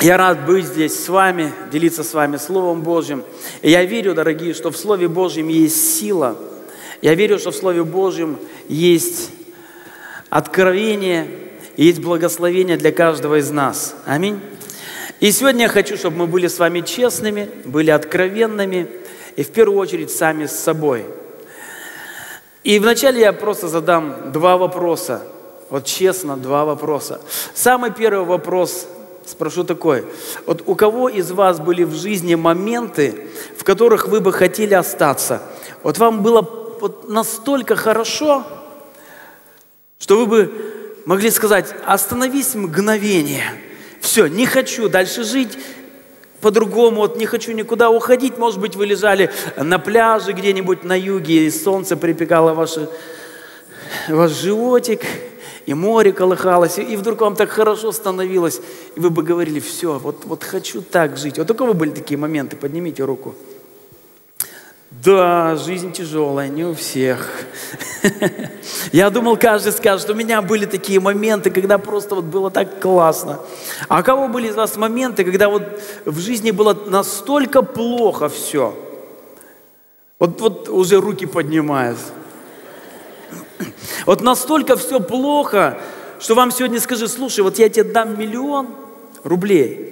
Я рад быть здесь с вами, делиться с вами Словом Божьим. И я верю, дорогие, что в Слове Божьем есть сила. Я верю, что в Слове Божьем есть откровение, есть благословение для каждого из нас. Аминь. И сегодня я хочу, чтобы мы были с вами честными, были откровенными и в первую очередь сами с собой. И вначале я просто задам два вопроса. Вот честно, два вопроса. Самый первый вопрос спрошу такой. Вот у кого из вас были в жизни моменты, в которых вы бы хотели остаться? Вот вам было вот настолько хорошо, что вы бы могли сказать, остановись мгновение – все, не хочу дальше жить, по-другому, вот не хочу никуда уходить. Может быть, вы лежали на пляже где-нибудь на юге, и солнце припекало ваше, ваш животик, и море колыхалось, и вдруг вам так хорошо становилось, и вы бы говорили, все, вот, вот хочу так жить. Вот у кого были такие моменты? Поднимите руку. Да, жизнь тяжелая, не у всех. Я думал, каждый скажет, у меня были такие моменты, когда просто вот было так классно. А у кого были из вас моменты, когда вот в жизни было настолько плохо все? Вот, вот уже руки поднимают. Вот настолько все плохо, что вам сегодня скажи, слушай, вот я тебе дам миллион рублей.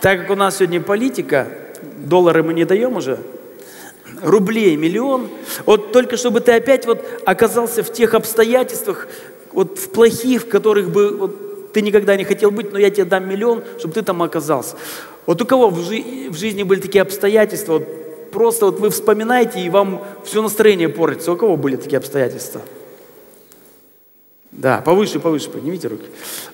Так как у нас сегодня политика, доллары мы не даем уже, рублей миллион, вот только чтобы ты опять вот оказался в тех обстоятельствах, вот в плохих, в которых бы вот, ты никогда не хотел быть, но я тебе дам миллион, чтобы ты там оказался. Вот у кого в, жи- в жизни были такие обстоятельства, вот просто вот вы вспоминаете, и вам все настроение портится. У кого были такие обстоятельства? Да, повыше, повыше, поднимите руки.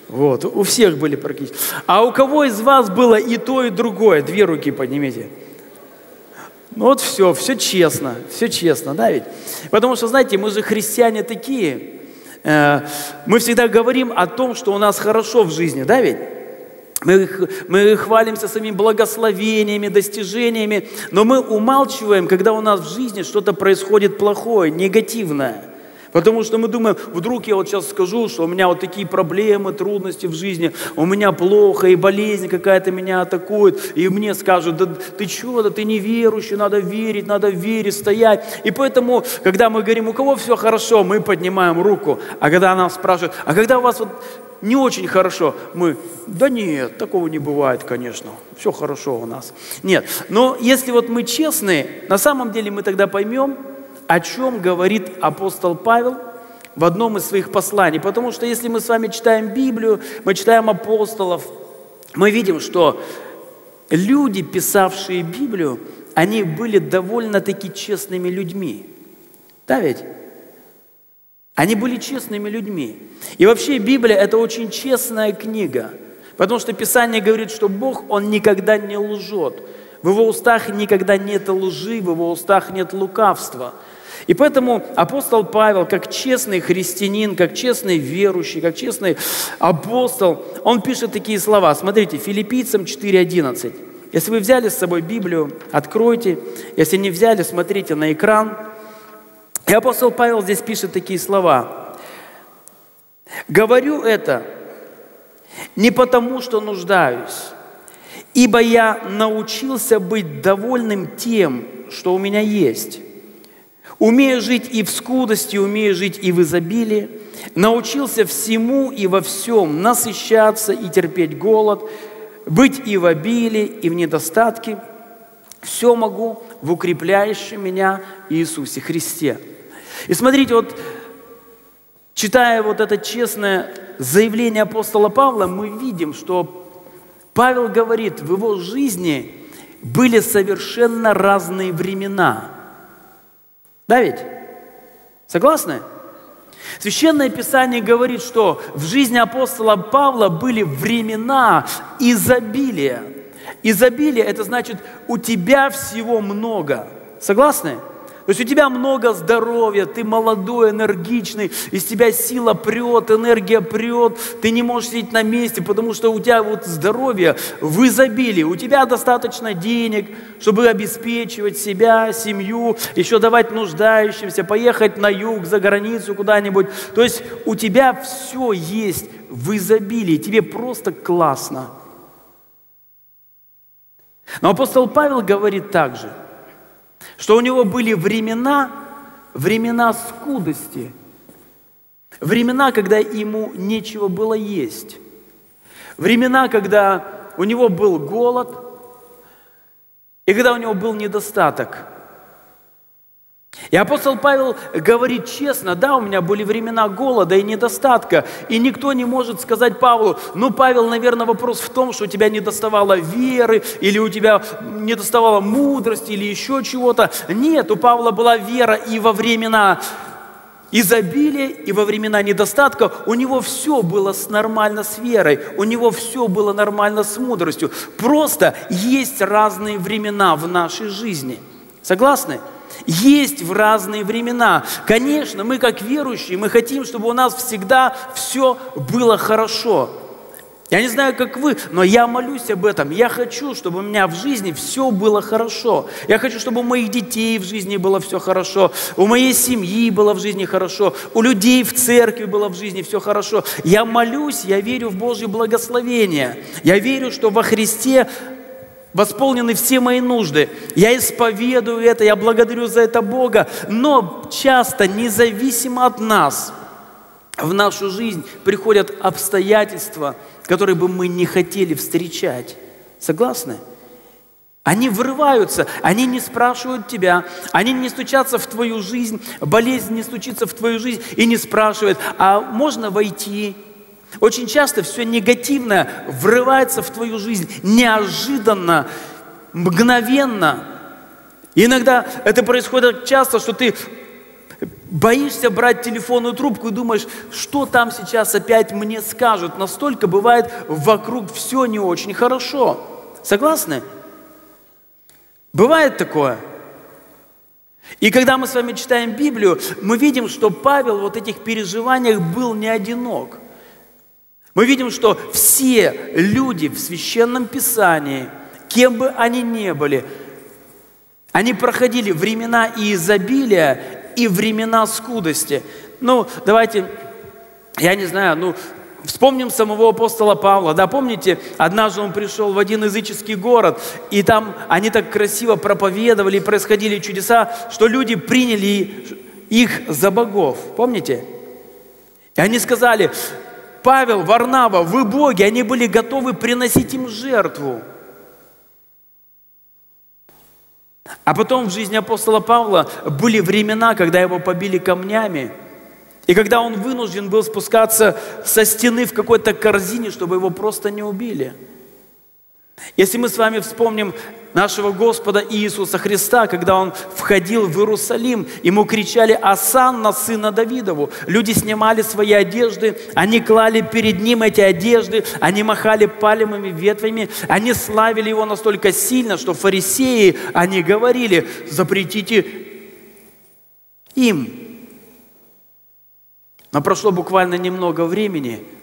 Вот, у всех были практически. А у кого из вас было и то, и другое? Две руки поднимите. Ну вот все, все честно, все честно, да ведь? Потому что, знаете, мы же христиане такие. Э, мы всегда говорим о том, что у нас хорошо в жизни, да ведь? Мы, мы хвалимся своими благословениями, достижениями, но мы умалчиваем, когда у нас в жизни что-то происходит плохое, негативное. Потому что мы думаем, вдруг я вот сейчас скажу, что у меня вот такие проблемы, трудности в жизни, у меня плохо, и болезнь какая-то меня атакует, и мне скажут, да ты чего, да ты неверующий, надо верить, надо верить, стоять. И поэтому, когда мы говорим, у кого все хорошо, мы поднимаем руку, а когда нас спрашивают, а когда у вас вот не очень хорошо, мы, да нет, такого не бывает, конечно, все хорошо у нас. Нет, но если вот мы честные, на самом деле мы тогда поймем, о чем говорит апостол Павел в одном из своих посланий. Потому что если мы с вами читаем Библию, мы читаем апостолов, мы видим, что люди, писавшие Библию, они были довольно-таки честными людьми. Да ведь? Они были честными людьми. И вообще Библия – это очень честная книга. Потому что Писание говорит, что Бог, Он никогда не лжет. В Его устах никогда нет лжи, в Его устах нет лукавства – и поэтому апостол Павел, как честный христианин, как честный верующий, как честный апостол, он пишет такие слова. Смотрите, филиппийцам 4.11. Если вы взяли с собой Библию, откройте. Если не взяли, смотрите на экран. И апостол Павел здесь пишет такие слова. «Говорю это не потому, что нуждаюсь, ибо я научился быть довольным тем, что у меня есть» Умею жить и в скудости, умею жить и в изобилии. Научился всему и во всем насыщаться и терпеть голод, быть и в обилии, и в недостатке. Все могу в укрепляющем меня Иисусе Христе. И смотрите, вот читая вот это честное заявление апостола Павла, мы видим, что Павел говорит, в его жизни были совершенно разные времена – да ведь? Согласны? Священное Писание говорит, что в жизни апостола Павла были времена изобилия. Изобилие – это значит, у тебя всего много. Согласны? То есть у тебя много здоровья, ты молодой, энергичный, из тебя сила прет, энергия прет, ты не можешь сидеть на месте, потому что у тебя вот здоровье в изобилии, у тебя достаточно денег, чтобы обеспечивать себя, семью, еще давать нуждающимся, поехать на юг, за границу куда-нибудь. То есть у тебя все есть в изобилии, тебе просто классно. Но апостол Павел говорит также, что у него были времена, времена скудости, времена, когда ему нечего было есть, времена, когда у него был голод, и когда у него был недостаток – и апостол Павел говорит честно, да, у меня были времена голода и недостатка, и никто не может сказать Павлу, ну, Павел, наверное, вопрос в том, что у тебя не доставало веры, или у тебя не доставало мудрости, или еще чего-то. Нет, у Павла была вера и во времена изобилия, и во времена недостатка у него все было нормально с верой, у него все было нормально с мудростью. Просто есть разные времена в нашей жизни. Согласны? Есть в разные времена. Конечно, мы как верующие, мы хотим, чтобы у нас всегда все было хорошо. Я не знаю, как вы, но я молюсь об этом. Я хочу, чтобы у меня в жизни все было хорошо. Я хочу, чтобы у моих детей в жизни было все хорошо, у моей семьи было в жизни хорошо, у людей в церкви было в жизни все хорошо. Я молюсь, я верю в Божье благословение. Я верю, что во Христе восполнены все мои нужды. Я исповедую это, я благодарю за это Бога, но часто, независимо от нас, в нашу жизнь приходят обстоятельства, которые бы мы не хотели встречать. Согласны? Они врываются, они не спрашивают тебя, они не стучатся в твою жизнь, болезнь не стучится в твою жизнь и не спрашивает, а можно войти, очень часто все негативное врывается в твою жизнь неожиданно, мгновенно. Иногда это происходит часто, что ты боишься брать телефонную трубку и думаешь, что там сейчас опять мне скажут. Настолько бывает вокруг все не очень хорошо. Согласны? Бывает такое. И когда мы с вами читаем Библию, мы видим, что Павел в вот этих переживаниях был не одинок – мы видим, что все люди в Священном Писании, кем бы они ни были, они проходили времена и изобилия, и времена скудости. Ну, давайте, я не знаю, ну, Вспомним самого апостола Павла, да, помните, однажды он пришел в один языческий город, и там они так красиво проповедовали, и происходили чудеса, что люди приняли их за богов, помните? И они сказали, Павел, Варнава, вы боги, они были готовы приносить им жертву. А потом в жизни апостола Павла были времена, когда его побили камнями, и когда он вынужден был спускаться со стены в какой-то корзине, чтобы его просто не убили – если мы с вами вспомним нашего Господа Иисуса Христа, когда Он входил в Иерусалим, ему кричали «Асанна, сына Давидову». Люди снимали свои одежды, они клали перед Ним эти одежды, они махали палевыми ветвями, они славили Его настолько сильно, что фарисеи, они говорили «Запретите им». Но прошло буквально немного времени –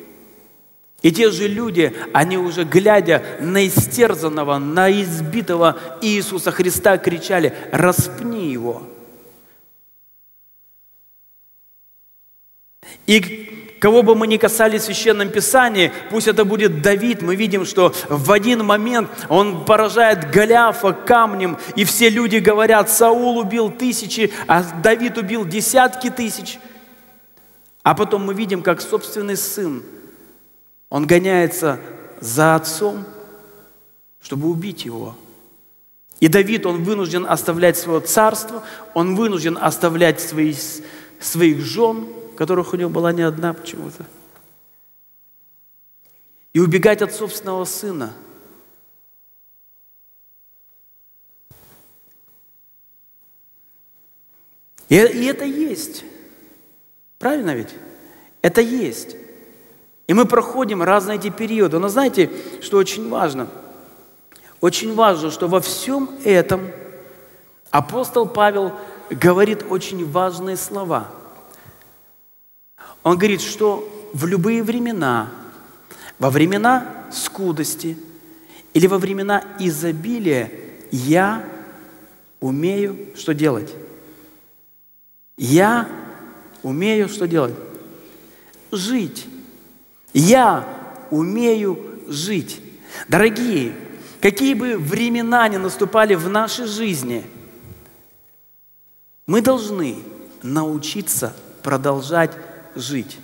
и те же люди, они уже глядя на истерзанного, на избитого Иисуса Христа, кричали, распни его. И кого бы мы ни касались в Священном Писании, пусть это будет Давид, мы видим, что в один момент он поражает Голиафа камнем, и все люди говорят, Саул убил тысячи, а Давид убил десятки тысяч. А потом мы видим, как собственный сын он гоняется за отцом, чтобы убить его. И Давид, он вынужден оставлять свое царство, он вынужден оставлять свои, своих жен, которых у него была не одна почему-то, и убегать от собственного сына. И, и это есть. Правильно ведь? Это есть. И мы проходим разные эти периоды. Но знаете, что очень важно? Очень важно, что во всем этом апостол Павел говорит очень важные слова. Он говорит, что в любые времена, во времена скудости или во времена изобилия я умею что делать? Я умею что делать? Жить. Я умею жить. Дорогие, какие бы времена ни наступали в нашей жизни, мы должны научиться продолжать жить.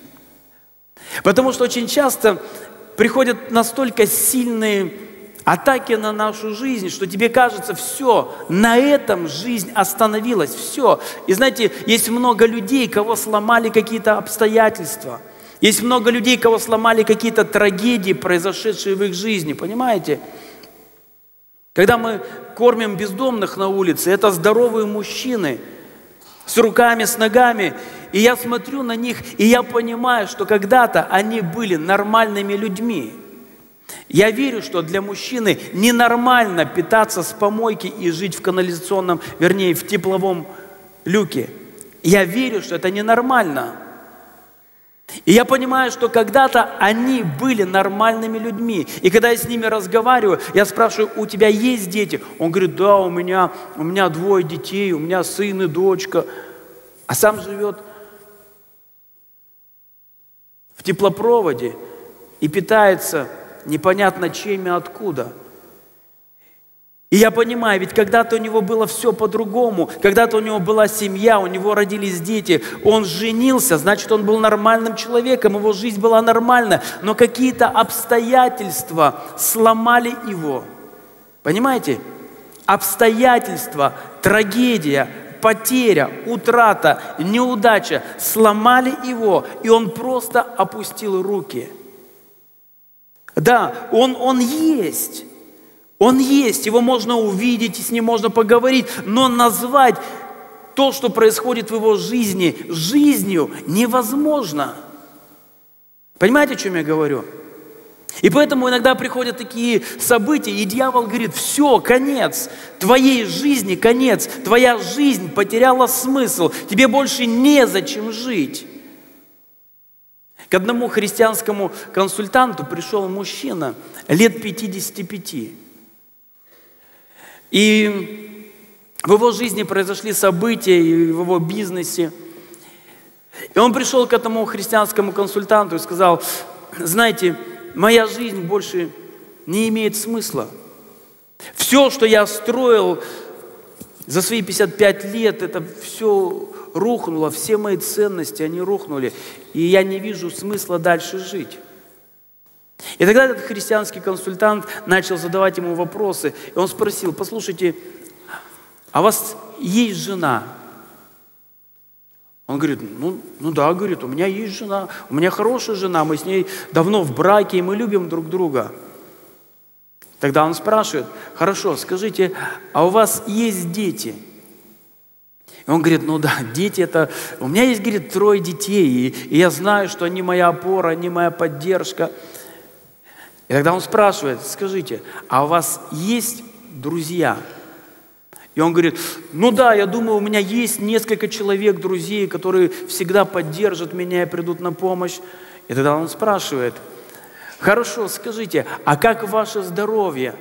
Потому что очень часто приходят настолько сильные атаки на нашу жизнь, что тебе кажется, все, на этом жизнь остановилась, все. И знаете, есть много людей, кого сломали какие-то обстоятельства. Есть много людей, кого сломали какие-то трагедии, произошедшие в их жизни, понимаете? Когда мы кормим бездомных на улице, это здоровые мужчины с руками, с ногами, и я смотрю на них, и я понимаю, что когда-то они были нормальными людьми – я верю, что для мужчины ненормально питаться с помойки и жить в канализационном, вернее, в тепловом люке. Я верю, что это ненормально. И я понимаю, что когда-то они были нормальными людьми. И когда я с ними разговариваю, я спрашиваю, у тебя есть дети? Он говорит, да, у меня, у меня двое детей, у меня сын и дочка. А сам живет в теплопроводе и питается непонятно чем и откуда. И я понимаю, ведь когда-то у него было все по-другому, когда-то у него была семья, у него родились дети, он женился, значит, он был нормальным человеком, его жизнь была нормальна, но какие-то обстоятельства сломали его. Понимаете? Обстоятельства, трагедия, потеря, утрата, неудача сломали его, и он просто опустил руки – да, он, он есть. Он есть, его можно увидеть, с ним можно поговорить, но назвать то, что происходит в его жизни, жизнью невозможно. Понимаете, о чем я говорю? И поэтому иногда приходят такие события, и дьявол говорит, все, конец, твоей жизни конец, твоя жизнь потеряла смысл, тебе больше незачем жить. К одному христианскому консультанту пришел мужчина лет 55. И в его жизни произошли события, и в его бизнесе. И он пришел к этому христианскому консультанту и сказал, знаете, моя жизнь больше не имеет смысла. Все, что я строил за свои 55 лет, это все рухнуло, все мои ценности, они рухнули, и я не вижу смысла дальше жить. И тогда этот христианский консультант начал задавать ему вопросы, и он спросил, послушайте, а у вас есть жена? Он говорит, ну, ну да, говорит, у меня есть жена, у меня хорошая жена, мы с ней давно в браке, и мы любим друг друга. Тогда он спрашивает, хорошо, скажите, а у вас есть дети? И он говорит, ну да, дети это... У меня есть, говорит, трое детей, и, и я знаю, что они моя опора, они моя поддержка. И тогда он спрашивает, скажите, а у вас есть друзья? И он говорит, ну да, я думаю, у меня есть несколько человек, друзей, которые всегда поддержат меня и придут на помощь. И тогда он спрашивает, хорошо, скажите, а как ваше здоровье?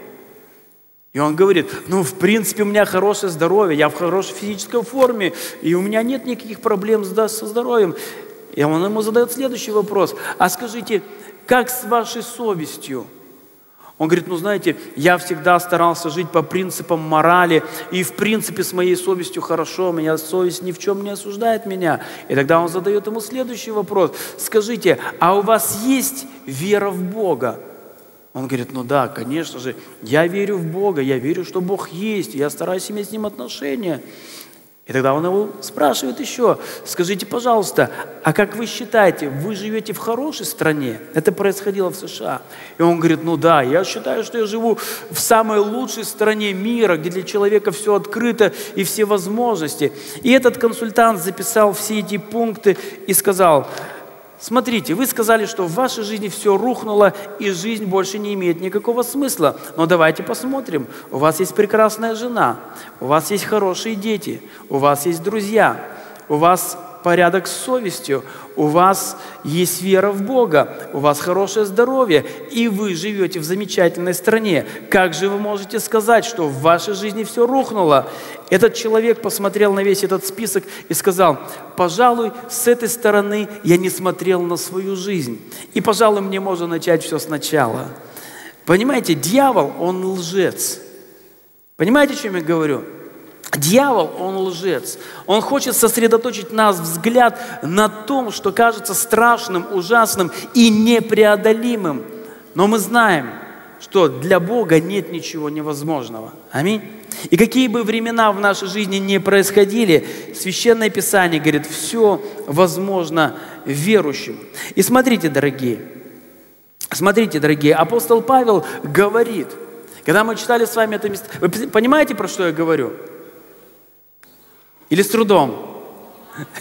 И он говорит, ну, в принципе, у меня хорошее здоровье, я в хорошей физической форме, и у меня нет никаких проблем со здоровьем. И он ему задает следующий вопрос. А скажите, как с вашей совестью? Он говорит, ну знаете, я всегда старался жить по принципам морали, и в принципе с моей совестью хорошо, меня совесть ни в чем не осуждает меня. И тогда он задает ему следующий вопрос. Скажите, а у вас есть вера в Бога? Он говорит, ну да, конечно же, я верю в Бога, я верю, что Бог есть, я стараюсь иметь с Ним отношения. И тогда он его спрашивает еще, скажите, пожалуйста, а как вы считаете, вы живете в хорошей стране? Это происходило в США. И он говорит, ну да, я считаю, что я живу в самой лучшей стране мира, где для человека все открыто и все возможности. И этот консультант записал все эти пункты и сказал, Смотрите, вы сказали, что в вашей жизни все рухнуло, и жизнь больше не имеет никакого смысла. Но давайте посмотрим. У вас есть прекрасная жена, у вас есть хорошие дети, у вас есть друзья, у вас порядок с совестью, у вас есть вера в Бога, у вас хорошее здоровье, и вы живете в замечательной стране. Как же вы можете сказать, что в вашей жизни все рухнуло? Этот человек посмотрел на весь этот список и сказал, пожалуй, с этой стороны я не смотрел на свою жизнь. И, пожалуй, мне можно начать все сначала. Понимаете, дьявол, он лжец. Понимаете, о чем я говорю? Дьявол, он лжец. Он хочет сосредоточить нас взгляд на том, что кажется страшным, ужасным и непреодолимым. Но мы знаем, что для Бога нет ничего невозможного. Аминь. И какие бы времена в нашей жизни не происходили, Священное Писание говорит, все возможно верующим. И смотрите, дорогие, смотрите, дорогие, апостол Павел говорит, когда мы читали с вами это место, вы понимаете, про что я говорю? Или с трудом?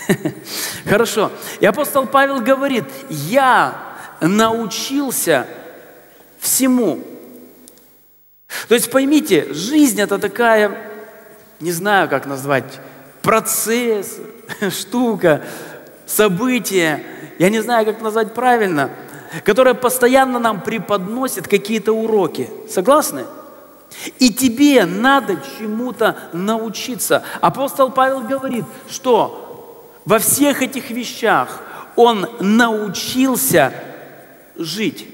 Хорошо. И апостол Павел говорит, я научился всему. То есть поймите, жизнь это такая, не знаю, как назвать, процесс, штука, событие, я не знаю, как назвать правильно, которая постоянно нам преподносит какие-то уроки. Согласны? И тебе надо чему-то научиться. Апостол Павел говорит, что во всех этих вещах он научился жить.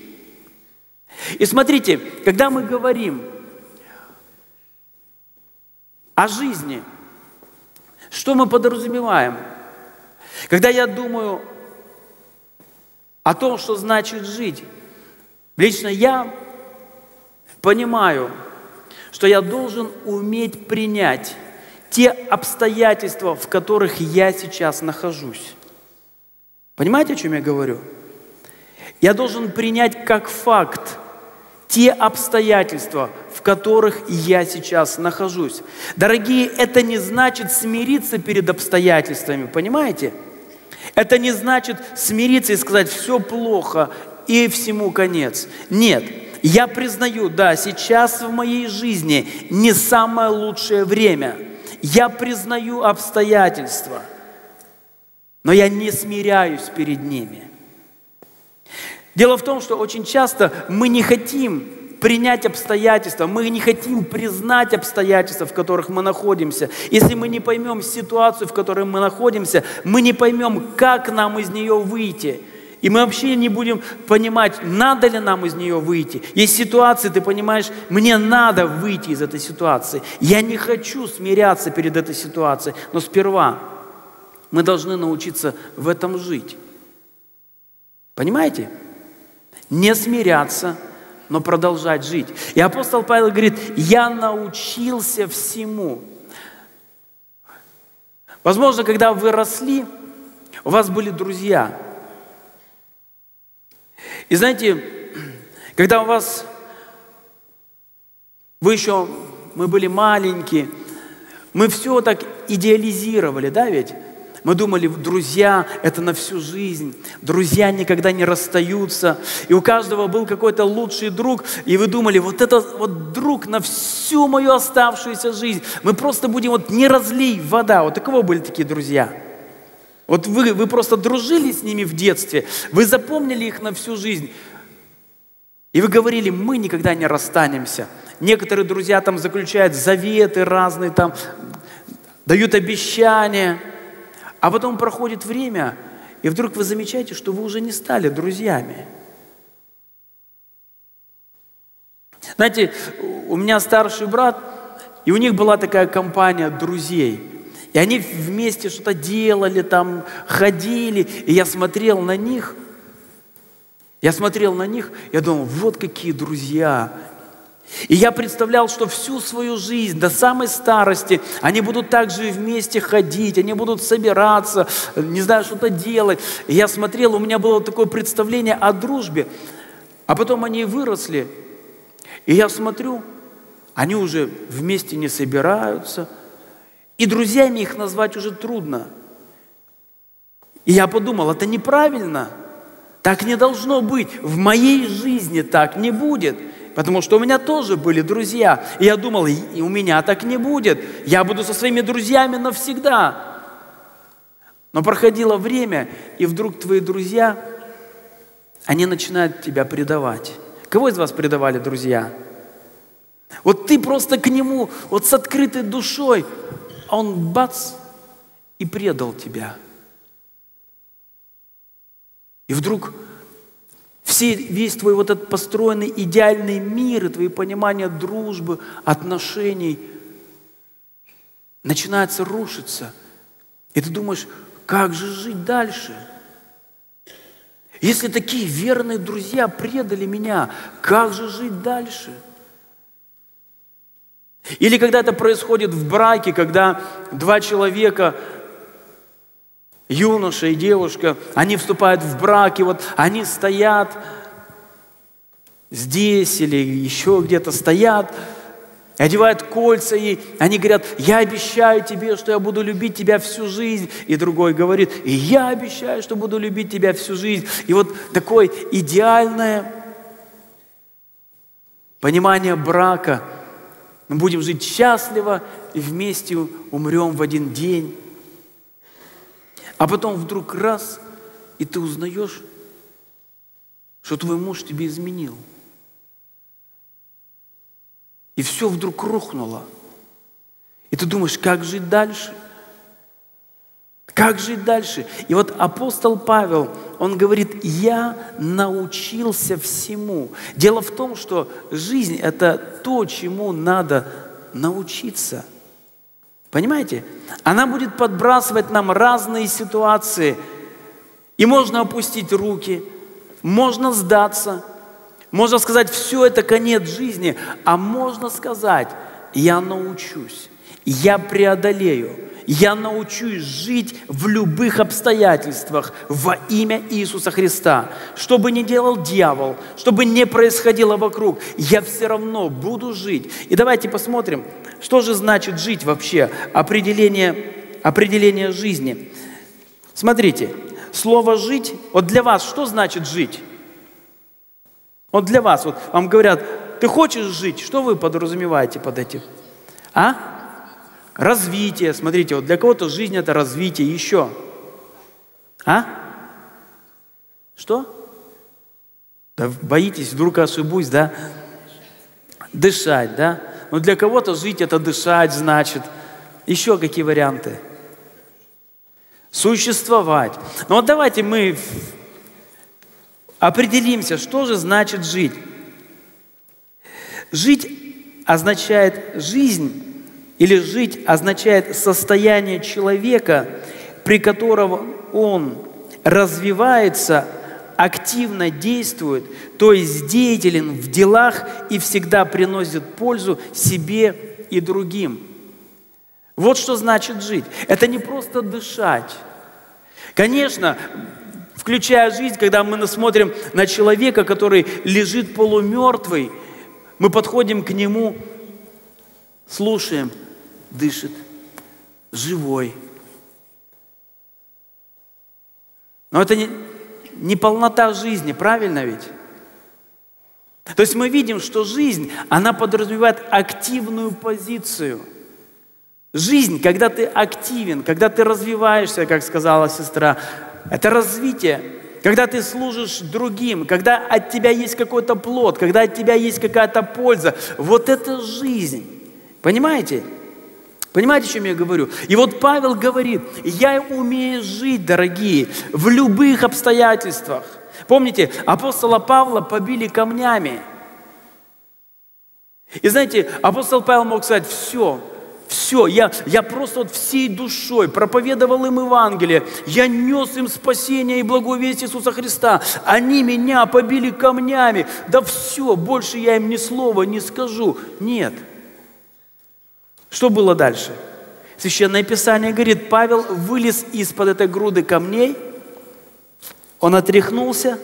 И смотрите, когда мы говорим о жизни, что мы подразумеваем? Когда я думаю о том, что значит жить, лично я понимаю, что я должен уметь принять те обстоятельства, в которых я сейчас нахожусь. Понимаете, о чем я говорю? Я должен принять как факт те обстоятельства, в которых я сейчас нахожусь. Дорогие, это не значит смириться перед обстоятельствами, понимаете? Это не значит смириться и сказать, все плохо и всему конец. Нет, я признаю, да, сейчас в моей жизни не самое лучшее время. Я признаю обстоятельства, но я не смиряюсь перед ними. Дело в том, что очень часто мы не хотим принять обстоятельства, мы не хотим признать обстоятельства, в которых мы находимся. Если мы не поймем ситуацию, в которой мы находимся, мы не поймем, как нам из нее выйти – и мы вообще не будем понимать, надо ли нам из нее выйти. Есть ситуации, ты понимаешь, мне надо выйти из этой ситуации. Я не хочу смиряться перед этой ситуацией. Но сперва мы должны научиться в этом жить. Понимаете? Не смиряться, но продолжать жить. И апостол Павел говорит, я научился всему. Возможно, когда вы росли, у вас были друзья – и знаете, когда у вас, вы еще, мы были маленькие, мы все так идеализировали, да ведь? Мы думали, друзья – это на всю жизнь. Друзья никогда не расстаются. И у каждого был какой-то лучший друг. И вы думали, вот это вот друг на всю мою оставшуюся жизнь. Мы просто будем вот не разлей вода. Вот такого были такие друзья. Вот вы, вы просто дружили с ними в детстве, вы запомнили их на всю жизнь. И вы говорили, мы никогда не расстанемся. Некоторые друзья там заключают заветы разные, там дают обещания. А потом проходит время, и вдруг вы замечаете, что вы уже не стали друзьями. Знаете, у меня старший брат, и у них была такая компания друзей – и они вместе что-то делали, там ходили. И я смотрел на них. Я смотрел на них, я думал, вот какие друзья. И я представлял, что всю свою жизнь, до самой старости, они будут также вместе ходить, они будут собираться, не знаю, что-то делать. И я смотрел, у меня было такое представление о дружбе. А потом они выросли, и я смотрю, они уже вместе не собираются, и друзьями их назвать уже трудно. И я подумал, это неправильно. Так не должно быть. В моей жизни так не будет. Потому что у меня тоже были друзья. И я думал, и у меня так не будет. Я буду со своими друзьями навсегда. Но проходило время, и вдруг твои друзья, они начинают тебя предавать. Кого из вас предавали друзья? Вот ты просто к нему, вот с открытой душой, а он бац, и предал тебя. И вдруг все, весь твой вот этот построенный идеальный мир и твои понимания дружбы, отношений начинается рушиться. И ты думаешь, как же жить дальше? Если такие верные друзья предали меня, как же жить дальше? Или когда это происходит в браке, когда два человека юноша и девушка, они вступают в брак, и вот они стоят здесь или еще где-то стоят, одевают кольца, и они говорят, я обещаю тебе, что я буду любить тебя всю жизнь. И другой говорит, и я обещаю, что буду любить тебя всю жизнь. И вот такое идеальное понимание брака. Мы будем жить счастливо и вместе умрем в один день. А потом вдруг раз, и ты узнаешь, что твой муж тебе изменил. И все вдруг рухнуло. И ты думаешь, как жить дальше? Как жить дальше? И вот апостол Павел, он говорит, я научился всему. Дело в том, что жизнь – это то, чему надо научиться – Понимаете? Она будет подбрасывать нам разные ситуации. И можно опустить руки, можно сдаться, можно сказать, все это конец жизни, а можно сказать, я научусь, я преодолею, я научусь жить в любых обстоятельствах во имя Иисуса Христа. Что бы ни делал дьявол, что бы ни происходило вокруг, я все равно буду жить. И давайте посмотрим, что же значит жить вообще? Определение, определение жизни. Смотрите, слово «жить», вот для вас что значит жить? Вот для вас, вот вам говорят, ты хочешь жить, что вы подразумеваете под этим? А? Развитие, смотрите, вот для кого-то жизнь это развитие, еще. А? Что? Да боитесь, вдруг ошибусь, да? Дышать, да? Но для кого-то жить это дышать значит. Еще какие варианты? Существовать. Ну вот давайте мы определимся, что же значит жить. Жить означает жизнь, или жить означает состояние человека, при котором он развивается активно действует, то есть деятелен в делах и всегда приносит пользу себе и другим. Вот что значит жить. Это не просто дышать. Конечно, включая жизнь, когда мы смотрим на человека, который лежит полумертвый, мы подходим к нему, слушаем, дышит, живой. Но это не, не полнота жизни, правильно ведь? То есть мы видим, что жизнь, она подразумевает активную позицию. Жизнь, когда ты активен, когда ты развиваешься, как сказала сестра, это развитие, когда ты служишь другим, когда от тебя есть какой-то плод, когда от тебя есть какая-то польза. Вот это жизнь. Понимаете? Понимаете, о чем я говорю? И вот Павел говорит, я умею жить, дорогие, в любых обстоятельствах. Помните, апостола Павла побили камнями. И знаете, апостол Павел мог сказать, все, все, я, я просто вот всей душой проповедовал им Евангелие, я нес им спасение и благую весть Иисуса Христа. Они меня побили камнями. Да все, больше я им ни слова не скажу. Нет. Что было дальше? Священное Писание говорит, Павел вылез из-под этой груды камней, он отряхнулся,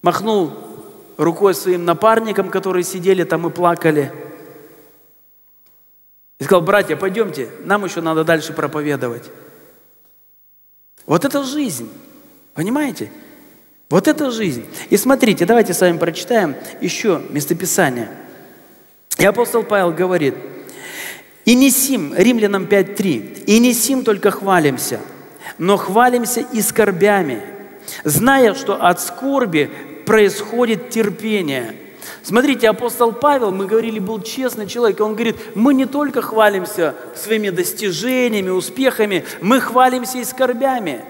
махнул рукой своим напарникам, которые сидели там и плакали, и сказал, братья, пойдемте, нам еще надо дальше проповедовать. Вот это жизнь, понимаете? Вот это жизнь. И смотрите, давайте с вами прочитаем еще местописание – и апостол Павел говорит, И не сим, Римлянам 5.3, и не сим только хвалимся, но хвалимся и скорбями, зная, что от скорби происходит терпение. Смотрите, апостол Павел, мы говорили, был честный человек, он говорит, мы не только хвалимся своими достижениями, успехами, мы хвалимся и скорбями.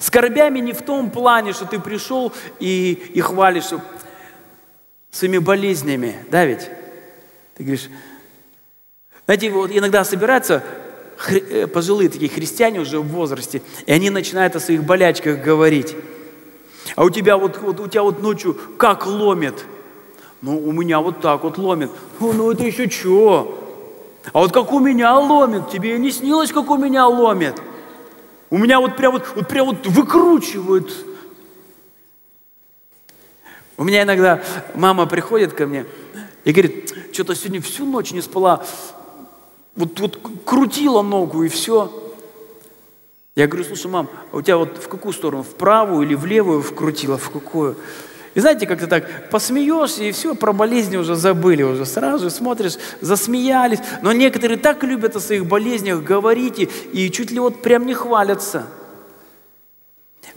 Скорбями не в том плане, что ты пришел и, и хвалишься своими болезнями, да ведь? Ты говоришь, знаете, вот иногда собираются э, пожилые такие христиане уже в возрасте, и они начинают о своих болячках говорить. А у тебя вот, вот, у тебя вот ночью как ломит? Ну, у меня вот так вот ломит. Ну, ну это еще что? А вот как у меня ломит, тебе не снилось, как у меня ломит? У меня вот прям вот, вот прям вот выкручивают. У меня иногда мама приходит ко мне и говорит, что-то сегодня всю ночь не спала, вот, вот крутила ногу и все. Я говорю, слушай, мам, а у тебя вот в какую сторону, в правую или в левую вкрутила, в какую? И знаете, как ты так посмеешься, и все, про болезни уже забыли, уже сразу смотришь, засмеялись. Но некоторые так любят о своих болезнях говорить, и, и чуть ли вот прям не хвалятся.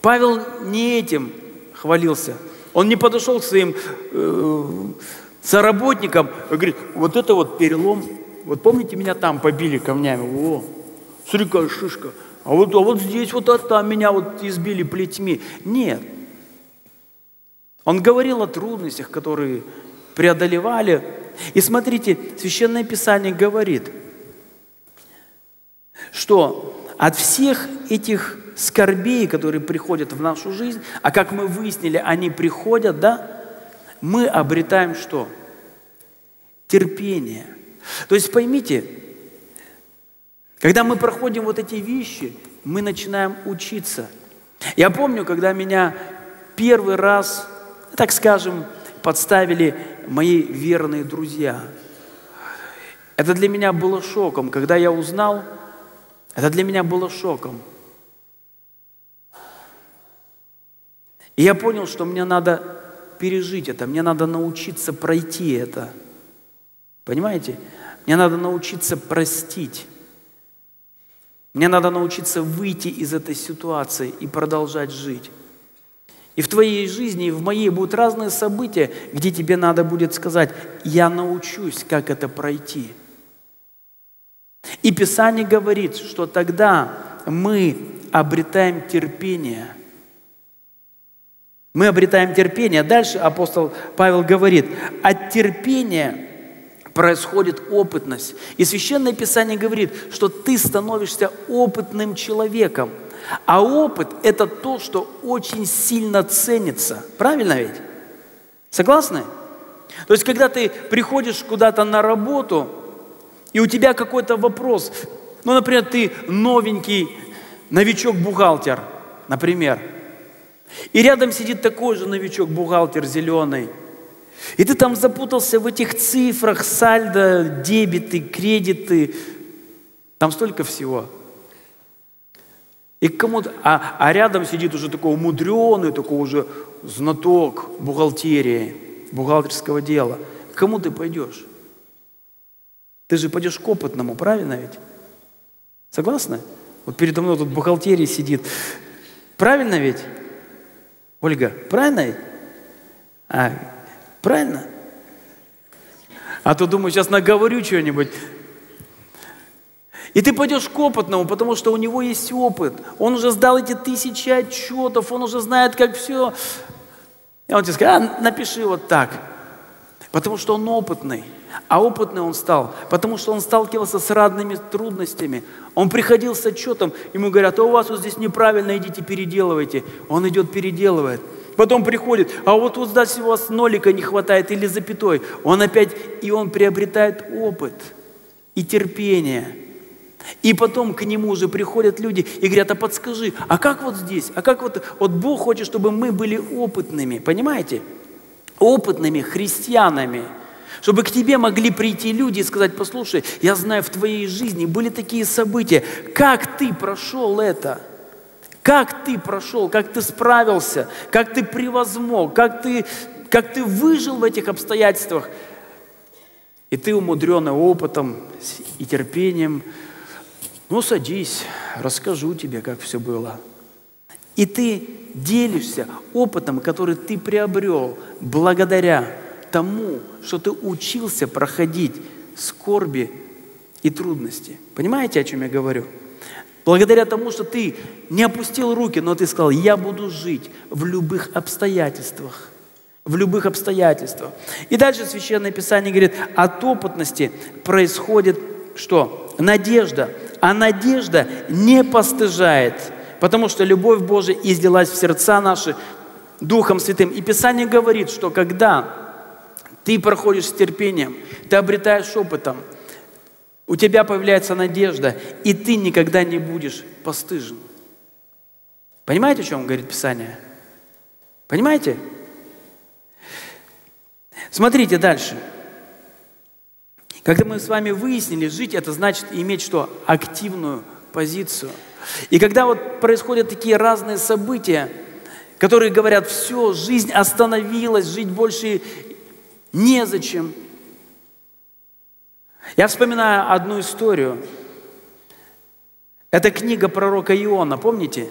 Павел не этим хвалился. Он не подошел к своим э, соработникам говорит, вот это вот перелом, вот помните, меня там побили камнями, о, смотри, какая шишка. А вот, а вот здесь вот а там меня вот избили плетьми. Нет, он говорил о трудностях, которые преодолевали. И смотрите, Священное Писание говорит, что от всех этих скорбей, которые приходят в нашу жизнь, а как мы выяснили, они приходят, да, мы обретаем что? Терпение. То есть поймите, когда мы проходим вот эти вещи, мы начинаем учиться. Я помню, когда меня первый раз так скажем, подставили мои верные друзья. Это для меня было шоком. Когда я узнал, это для меня было шоком. И я понял, что мне надо пережить это, мне надо научиться пройти это. Понимаете? Мне надо научиться простить. Мне надо научиться выйти из этой ситуации и продолжать жить. И в твоей жизни, и в моей будут разные события, где тебе надо будет сказать, я научусь, как это пройти. И Писание говорит, что тогда мы обретаем терпение. Мы обретаем терпение. Дальше апостол Павел говорит, от терпения происходит опытность. И Священное Писание говорит, что ты становишься опытным человеком – а опыт – это то, что очень сильно ценится. Правильно ведь? Согласны? То есть, когда ты приходишь куда-то на работу, и у тебя какой-то вопрос, ну, например, ты новенький новичок-бухгалтер, например, и рядом сидит такой же новичок-бухгалтер зеленый, и ты там запутался в этих цифрах, сальдо, дебиты, кредиты, там столько всего – и кому-то, а, а рядом сидит уже такой умудренный, такой уже знаток бухгалтерии, бухгалтерского дела. К кому ты пойдешь? Ты же пойдешь к опытному, правильно ведь? Согласны? Вот передо мной тут бухгалтерия сидит. Правильно ведь? Ольга, правильно? А, правильно? А то думаю, сейчас наговорю что-нибудь. И ты пойдешь к опытному, потому что у него есть опыт. Он уже сдал эти тысячи отчетов, он уже знает, как все. И он тебе скажет, а, напиши вот так. Потому что он опытный. А опытный он стал, потому что он сталкивался с разными трудностями. Он приходил с отчетом, ему говорят, а у вас вот здесь неправильно, идите переделывайте. Он идет, переделывает. Потом приходит, а вот вот здесь у вас нолика не хватает или запятой. Он опять, и он приобретает опыт и терпение. И потом к нему уже приходят люди и говорят, а подскажи, а как вот здесь, а как вот, вот Бог хочет, чтобы мы были опытными, понимаете? Опытными христианами. Чтобы к тебе могли прийти люди и сказать, послушай, я знаю, в твоей жизни были такие события, как ты прошел это? Как ты прошел, как ты справился, как ты превозмог, как ты, как ты выжил в этих обстоятельствах? И ты, умудренный опытом и терпением, ну, садись, расскажу тебе, как все было. И ты делишься опытом, который ты приобрел благодаря тому, что ты учился проходить скорби и трудности. Понимаете, о чем я говорю? Благодаря тому, что ты не опустил руки, но ты сказал, я буду жить в любых обстоятельствах. В любых обстоятельствах. И дальше Священное Писание говорит, от опытности происходит что? Надежда. А надежда не постыжает, потому что любовь Божия излилась в сердца наши Духом Святым. И Писание говорит, что когда ты проходишь с терпением, ты обретаешь опытом, у тебя появляется надежда, и ты никогда не будешь постыжен. Понимаете, о чем говорит Писание? Понимаете? Смотрите дальше. Когда мы с вами выяснили, жить это значит иметь что? Активную позицию. И когда вот происходят такие разные события, которые говорят, все, жизнь остановилась, жить больше незачем. Я вспоминаю одну историю. Это книга пророка Иона, помните?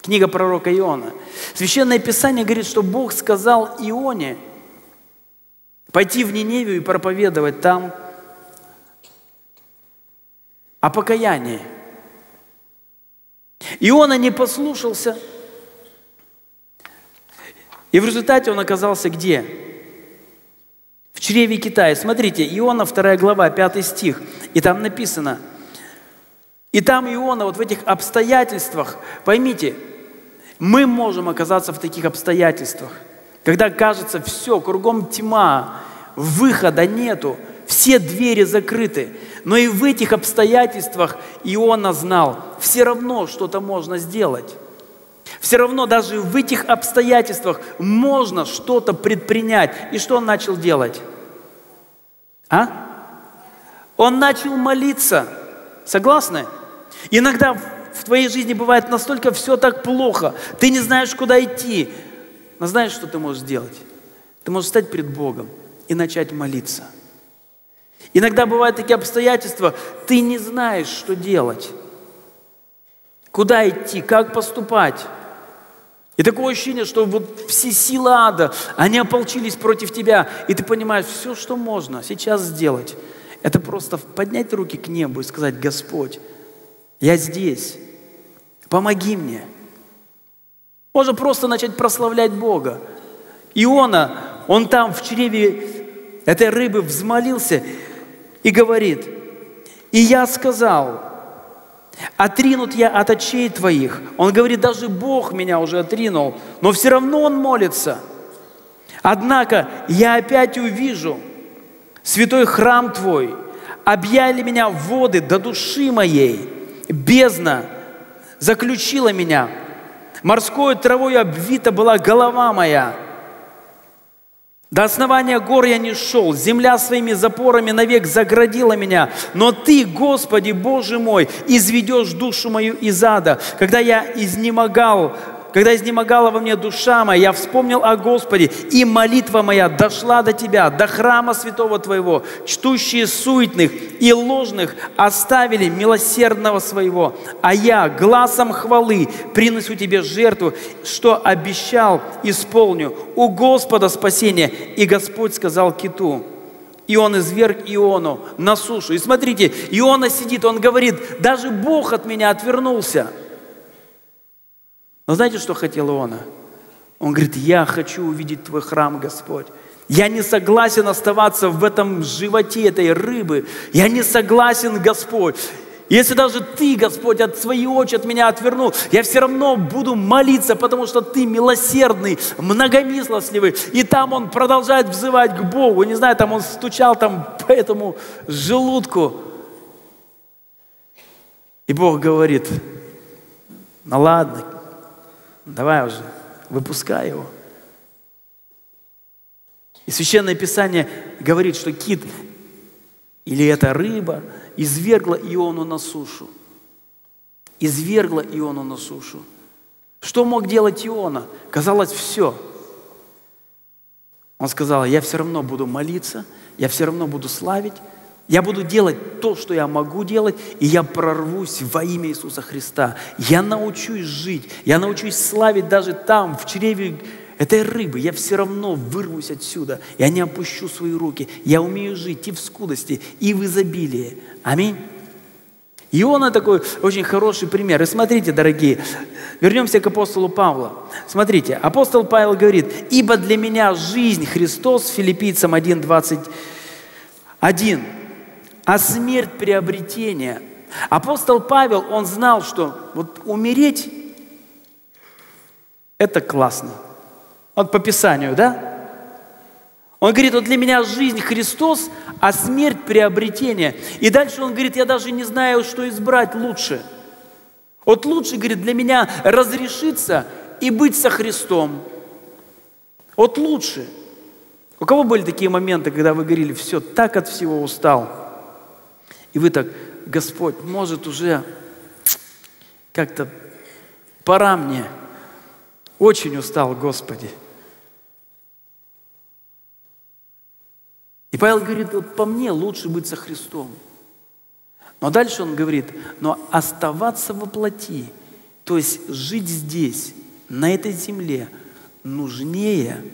Книга пророка Иона. Священное Писание говорит, что Бог сказал Ионе пойти в Ниневию и проповедовать там о покаянии. Иона не послушался, и в результате он оказался где? В чреве Китая. Смотрите, Иона 2 глава, 5 стих. И там написано, и там Иона вот в этих обстоятельствах, поймите, мы можем оказаться в таких обстоятельствах, когда кажется все, кругом тьма, выхода нету, все двери закрыты. Но и в этих обстоятельствах Иона знал, все равно что-то можно сделать. Все равно даже в этих обстоятельствах можно что-то предпринять. И что он начал делать? А? Он начал молиться. Согласны? Иногда в твоей жизни бывает настолько все так плохо, ты не знаешь, куда идти. Но знаешь, что ты можешь сделать? Ты можешь стать перед Богом и начать молиться. Иногда бывают такие обстоятельства, ты не знаешь, что делать. Куда идти, как поступать. И такое ощущение, что вот все силы ада, они ополчились против тебя. И ты понимаешь, все, что можно сейчас сделать, это просто поднять руки к небу и сказать, Господь, я здесь, помоги мне. Можно просто начать прославлять Бога. Иона, он там в чреве этой рыбы взмолился и говорит, и я сказал, Отринут я от очей твоих. Он говорит, даже Бог меня уже отринул, но все равно он молится. Однако я опять увижу святой храм твой, объяли меня воды до души моей, бездна заключила меня, морской травой обвита была голова моя, до основания гор я не шел, земля своими запорами навек заградила меня. Но Ты, Господи, Боже мой, изведешь душу мою из ада. Когда я изнемогал когда изнемогала во мне душа моя, я вспомнил о Господе, и молитва моя дошла до Тебя, до храма святого Твоего. Чтущие суетных и ложных оставили милосердного своего, а я глазом хвалы принесу Тебе жертву, что обещал, исполню. У Господа спасение. И Господь сказал киту, и он изверг Иону на сушу. И смотрите, Иона сидит, он говорит, даже Бог от меня отвернулся – но знаете, что хотел Иона? Он говорит, я хочу увидеть Твой храм, Господь. Я не согласен оставаться в этом животе этой рыбы. Я не согласен, Господь. Если даже Ты, Господь, от своей очи от меня отвернул, я все равно буду молиться, потому что Ты милосердный, многомислостливый. И там он продолжает взывать к Богу. Не знаю, там он стучал там по этому желудку. И Бог говорит, ну ладно, Давай уже, выпускай его. И Священное Писание говорит, что кит или эта рыба извергла Иону на сушу. Извергла Иону на сушу. Что мог делать Иона? Казалось, все. Он сказал, я все равно буду молиться, я все равно буду славить, я буду делать то, что я могу делать, и я прорвусь во имя Иисуса Христа. Я научусь жить, я научусь славить даже там, в чреве этой рыбы. Я все равно вырвусь отсюда. Я не опущу свои руки. Я умею жить и в скудости, и в изобилии. Аминь. Иона такой очень хороший пример. И смотрите, дорогие, вернемся к апостолу Павлу. Смотрите, апостол Павел говорит, «Ибо для меня жизнь Христос» филиппийцам 1.21 а смерть приобретения. Апостол Павел, он знал, что вот умереть – это классно. Вот по Писанию, да? Он говорит, вот для меня жизнь Христос, а смерть приобретение. И дальше он говорит, я даже не знаю, что избрать лучше. Вот лучше, говорит, для меня разрешиться и быть со Христом. Вот лучше. У кого были такие моменты, когда вы говорили, все, так от всего устал – и вы так, Господь, может уже как-то пора мне. Очень устал, Господи. И Павел говорит, вот по мне лучше быть со Христом. Но дальше он говорит, но оставаться во плоти, то есть жить здесь, на этой земле, нужнее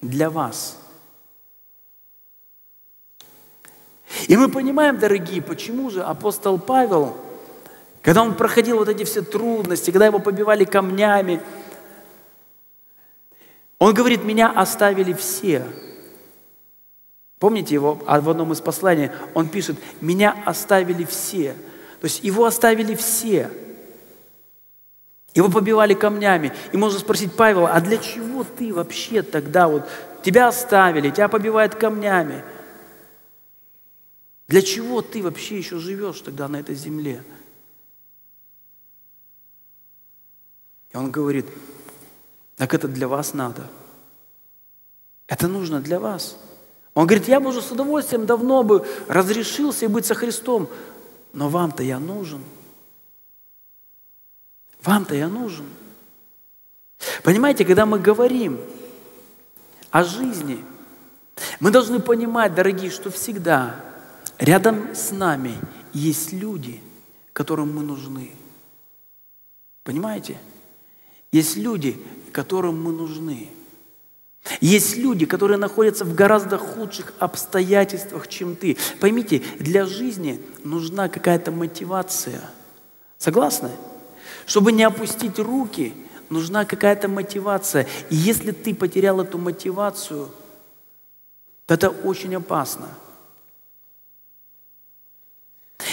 для вас – И мы понимаем, дорогие, почему же апостол Павел, когда он проходил вот эти все трудности, когда его побивали камнями, он говорит, меня оставили все. Помните его а в одном из посланий? Он пишет, меня оставили все. То есть его оставили все. Его побивали камнями. И можно спросить Павел, а для чего ты вообще тогда вот, тебя оставили, тебя побивают камнями? Для чего ты вообще еще живешь тогда на этой земле? И он говорит, так это для вас надо. Это нужно для вас. Он говорит, я бы уже с удовольствием давно бы разрешился и быть со Христом, но вам-то я нужен. Вам-то я нужен. Понимаете, когда мы говорим о жизни, мы должны понимать, дорогие, что всегда Рядом с нами есть люди, которым мы нужны. Понимаете? Есть люди, которым мы нужны. Есть люди, которые находятся в гораздо худших обстоятельствах, чем ты. Поймите, для жизни нужна какая-то мотивация. Согласны? Чтобы не опустить руки, нужна какая-то мотивация. И если ты потерял эту мотивацию, то это очень опасно.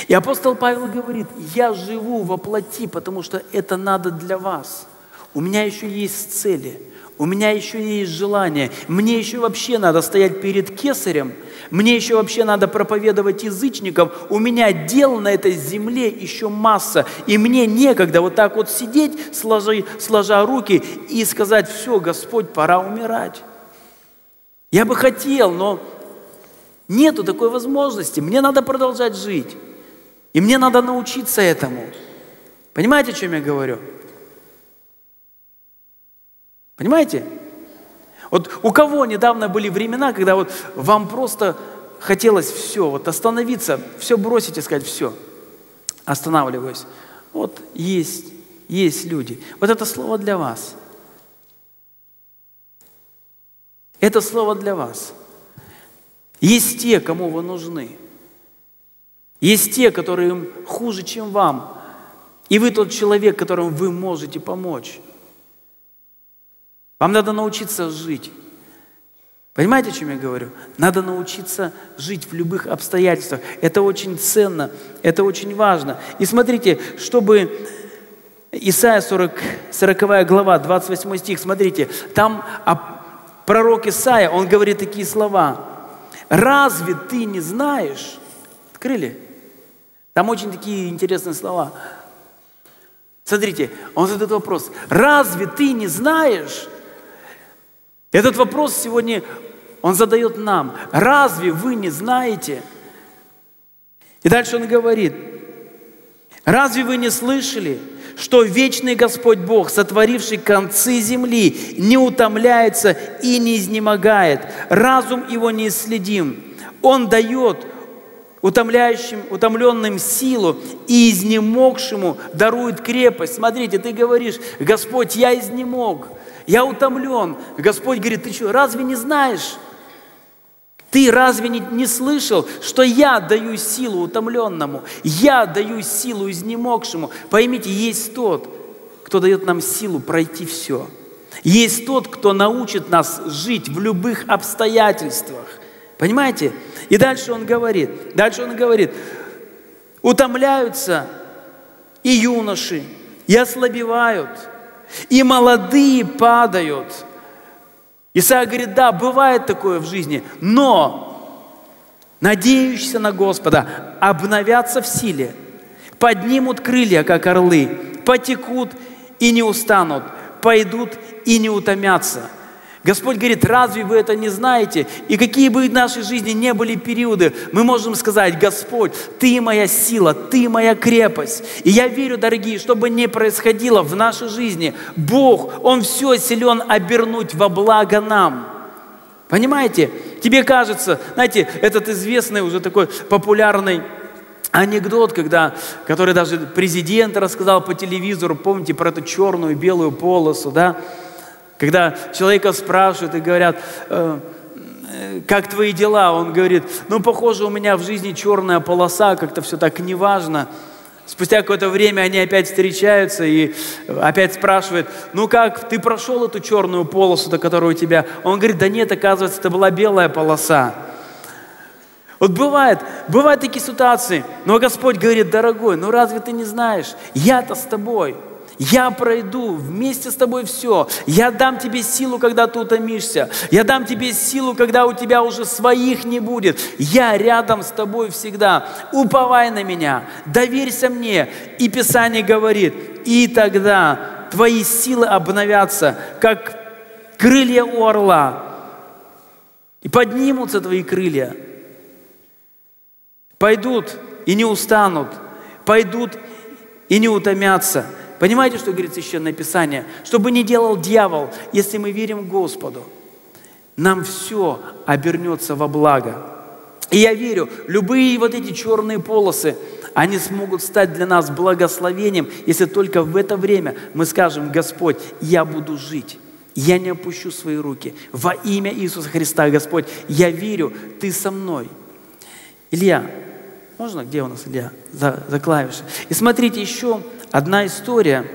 И апостол Павел говорит, я живу во плоти, потому что это надо для вас. У меня еще есть цели, у меня еще есть желание, мне еще вообще надо стоять перед кесарем, мне еще вообще надо проповедовать язычникам, у меня дел на этой земле еще масса, и мне некогда вот так вот сидеть, сложа, сложа руки и сказать, все, Господь, пора умирать. Я бы хотел, но нету такой возможности, мне надо продолжать жить. И мне надо научиться этому. Понимаете, о чем я говорю? Понимаете? Вот у кого недавно были времена, когда вот вам просто хотелось все, вот остановиться, все бросить и сказать, все, останавливаюсь. Вот есть, есть люди. Вот это слово для вас. Это слово для вас. Есть те, кому вы нужны. Есть те, которые хуже, чем вам. И вы тот человек, которому вы можете помочь. Вам надо научиться жить. Понимаете, о чем я говорю? Надо научиться жить в любых обстоятельствах. Это очень ценно, это очень важно. И смотрите, чтобы Исайя 40, 40 глава, 28 стих, смотрите, там пророк Исаия, он говорит такие слова. «Разве ты не знаешь?» Открыли? Там очень такие интересные слова. Смотрите, он задает вопрос. Разве ты не знаешь? Этот вопрос сегодня он задает нам. Разве вы не знаете? И дальше он говорит. Разве вы не слышали, что вечный Господь Бог, сотворивший концы земли, не утомляется и не изнемогает. Разум его неисследим. Он дает утомляющим, утомленным силу и изнемогшему дарует крепость. Смотрите, ты говоришь, Господь, я изнемог, я утомлен. Господь говорит, ты что, разве не знаешь? Ты разве не, не слышал, что я даю силу утомленному, я даю силу изнемогшему? Поймите, есть тот, кто дает нам силу пройти все. Есть тот, кто научит нас жить в любых обстоятельствах. Понимаете? И дальше он говорит, дальше он говорит, утомляются и юноши, и ослабевают, и молодые падают – Исаия говорит, да, бывает такое в жизни, но надеющиеся на Господа обновятся в силе, поднимут крылья, как орлы, потекут и не устанут, пойдут и не утомятся – Господь говорит, разве вы это не знаете? И какие бы в нашей жизни не были периоды, мы можем сказать, Господь, Ты моя сила, Ты моя крепость. И я верю, дорогие, что бы ни происходило в нашей жизни, Бог, Он все силен обернуть во благо нам. Понимаете? Тебе кажется, знаете, этот известный уже такой популярный анекдот, когда, который даже президент рассказал по телевизору, помните про эту черную и белую полосу, да? Когда человека спрашивают и говорят, «Э, как твои дела? Он говорит, ну, похоже, у меня в жизни черная полоса, как-то все так неважно. Спустя какое-то время они опять встречаются и опять спрашивают, ну как, ты прошел эту черную полосу, до которой у тебя? Он говорит, да нет, оказывается, это была белая полоса. Вот бывает, бывают такие ситуации, но Господь говорит, дорогой, ну разве ты не знаешь, я-то с тобой – я пройду вместе с тобой все. Я дам тебе силу, когда ты утомишься. Я дам тебе силу, когда у тебя уже своих не будет. Я рядом с тобой всегда. Уповай на меня, доверься мне. И Писание говорит, и тогда твои силы обновятся, как крылья у орла. И поднимутся твои крылья. Пойдут и не устанут. Пойдут и не утомятся. Понимаете, что говорит Священное Писание? Чтобы не делал дьявол, если мы верим Господу, нам все обернется во благо. И я верю, любые вот эти черные полосы, они смогут стать для нас благословением, если только в это время мы скажем, Господь, я буду жить. Я не опущу свои руки. Во имя Иисуса Христа, Господь, я верю, Ты со мной. Илья, можно? Где у нас Илья? За, за клавиши. И смотрите, еще Одна история,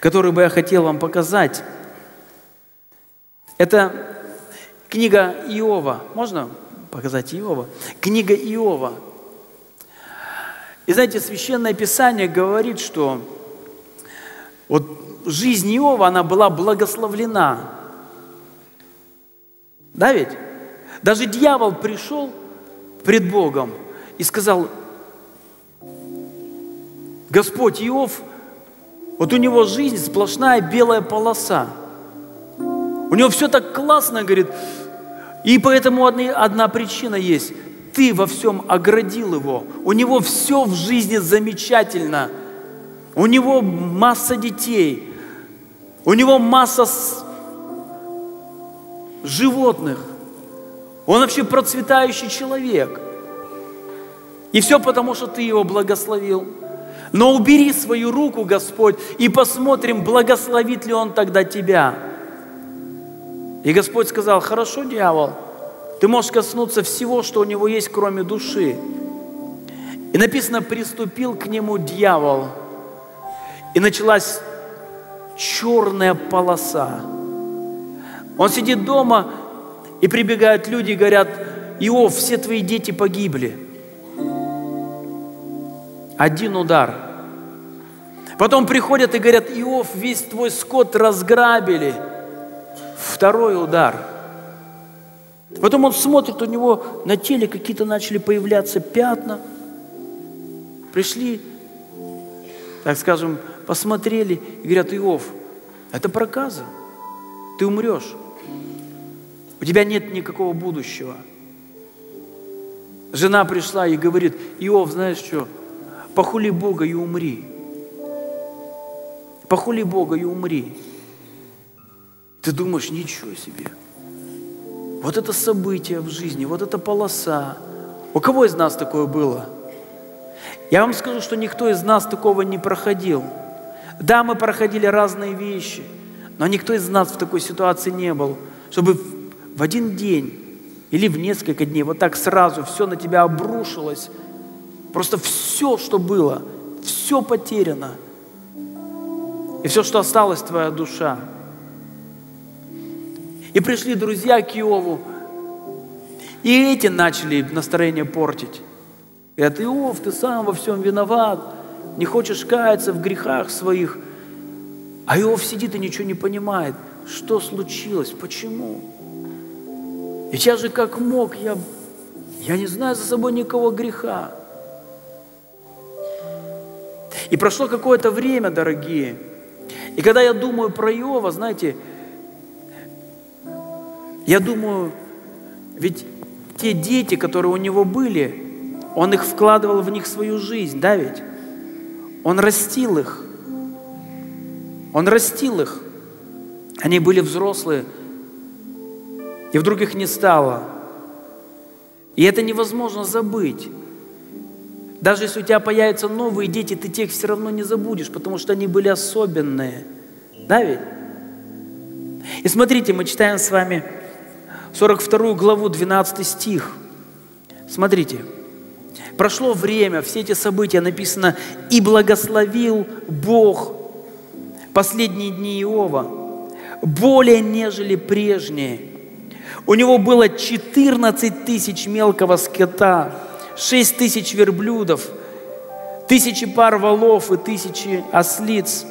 которую бы я хотел вам показать, это книга Иова. Можно показать Иова? Книга Иова. И знаете, Священное Писание говорит, что вот жизнь Иова, она была благословлена. Да ведь? Даже дьявол пришел пред Богом и сказал, Господь Иов, вот у него жизнь сплошная белая полоса. У него все так классно, говорит, и поэтому одна, одна причина есть. Ты во всем оградил его. У него все в жизни замечательно. У него масса детей. У него масса животных. Он вообще процветающий человек. И все потому, что ты его благословил. Но убери свою руку, Господь, и посмотрим, благословит ли Он тогда тебя. И Господь сказал, хорошо, дьявол, ты можешь коснуться всего, что у него есть, кроме души. И написано, приступил к нему дьявол. И началась черная полоса. Он сидит дома, и прибегают люди и говорят, Иов, все твои дети погибли. Один удар. Потом приходят и говорят, Иов, весь твой скот разграбили. Второй удар. Потом он смотрит, у него на теле какие-то начали появляться пятна. Пришли, так скажем, посмотрели и говорят, Иов, это проказа, ты умрешь. У тебя нет никакого будущего. Жена пришла и говорит, Иов, знаешь что, похули Бога и умри. Похули Бога и умри. Ты думаешь, ничего себе. Вот это событие в жизни, вот эта полоса. У кого из нас такое было? Я вам скажу, что никто из нас такого не проходил. Да, мы проходили разные вещи, но никто из нас в такой ситуации не был, чтобы в один день или в несколько дней вот так сразу все на тебя обрушилось. Просто все, что было, все потеряно. И все, что осталось, твоя душа. И пришли друзья к Иову, и эти начали настроение портить. Это Иов, ты сам во всем виноват, не хочешь каяться в грехах своих. А Иов сидит и ничего не понимает. Что случилось? Почему? И я же как мог, я, я не знаю за собой никого греха. И прошло какое-то время, дорогие. И когда я думаю про Иова, знаете, я думаю, ведь те дети, которые у него были, он их вкладывал в них свою жизнь, да ведь? Он растил их. Он растил их. Они были взрослые, и вдруг их не стало. И это невозможно забыть. Даже если у тебя появятся новые дети, ты тех все равно не забудешь, потому что они были особенные. Да ведь? И смотрите, мы читаем с вами 42 главу, 12 стих. Смотрите. Прошло время, все эти события написано, и благословил Бог последние дни Иова, более нежели прежние. У него было 14 тысяч мелкого скота, 6 тысяч верблюдов, тысячи пар волов и тысячи ослиц.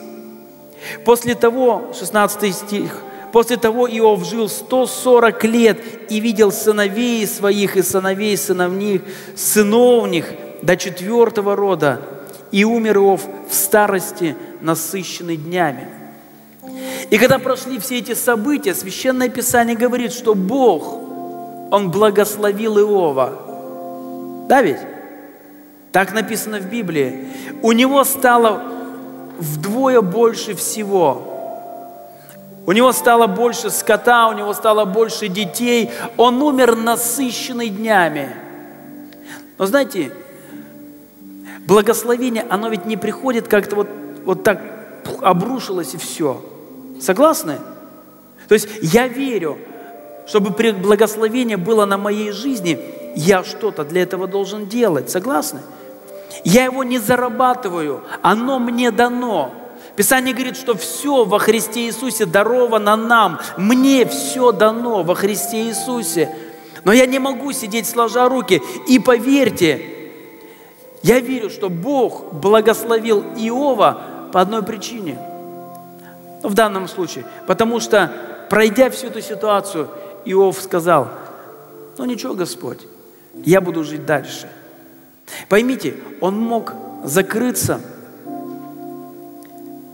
После того, 16 стих, После того Иов жил 140 лет и видел сыновей своих и сыновей сыновних, сыновних до четвертого рода. И умер Иов в старости, насыщенный днями. И когда прошли все эти события, Священное Писание говорит, что Бог, Он благословил Иова. Да ведь? Так написано в Библии. У него стало вдвое больше всего – у него стало больше скота, у него стало больше детей. Он умер насыщенный днями. Но знаете, благословение, оно ведь не приходит как-то вот, вот так обрушилось и все. Согласны? То есть я верю, чтобы благословение было на моей жизни, я что-то для этого должен делать. Согласны? Я его не зарабатываю, оно мне дано. Писание говорит, что все во Христе Иисусе даровано нам. Мне все дано во Христе Иисусе. Но я не могу сидеть сложа руки. И поверьте, я верю, что Бог благословил Иова по одной причине. Ну, в данном случае. Потому что, пройдя всю эту ситуацию, Иов сказал, ну ничего, Господь, я буду жить дальше. Поймите, он мог закрыться –